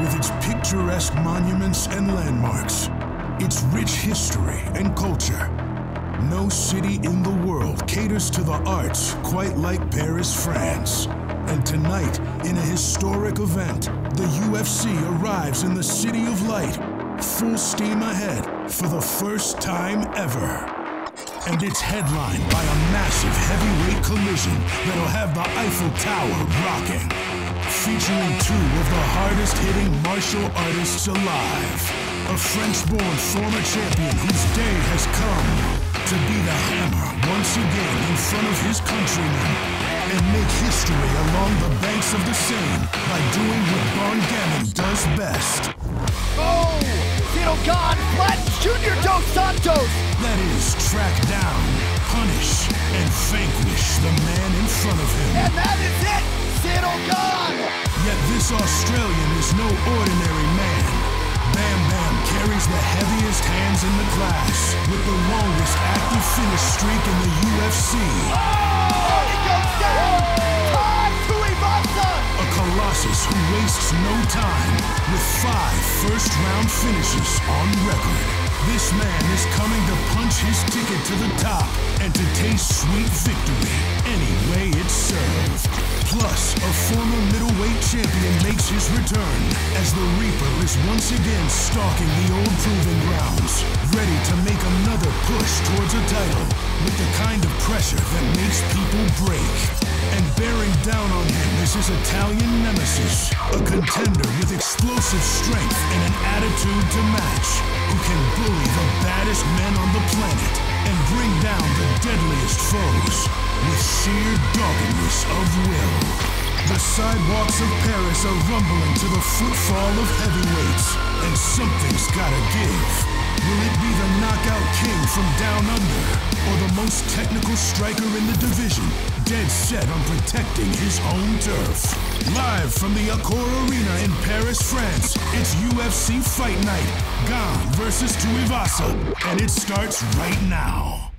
with its picturesque monuments and landmarks, its rich history and culture. No city in the world caters to the arts quite like Paris, France. And tonight, in a historic event, the UFC arrives in the City of Light, full steam ahead for the first time ever and it's headlined by a massive heavyweight collision that'll have the Eiffel Tower rocking. Featuring two of the hardest hitting martial artists alive. A French-born former champion whose day has come to be the hammer once again in front of his countrymen and make history along the banks of the Seine by doing what Bon Gamin does best. Oh! Zito God flattens Junior Dos Santos! That is, track down, punish, and vanquish the man in front of him. And that is it! Zito God! Australian is no ordinary man. Bam Bam carries the heaviest hands in the class with the longest active finish streak in the UFC. Oh! A colossus who wastes no time with five first-round finishes on record. This man is coming to punch his ticket to the top and to taste sweet victory any way it's served. Plus, a former middleweight champion makes his return as the Reaper is once again stalking the old proving grounds, ready to make another push towards a title with the kind of pressure that makes people break. And bearing down on him is his Italian nemesis, a contender with explosive strength and an attitude to match, who can bully the baddest men on the planet and bring down the deadliest with sheer doggedness of will. The sidewalks of Paris are rumbling to the footfall of heavyweights, and something's gotta give. Will it be the knockout king from down under, or the most technical striker in the division, dead set on protecting his home turf? Live from the Accor Arena in Paris, France, it's UFC Fight Night, Gane versus Tuivasa, and it starts right now.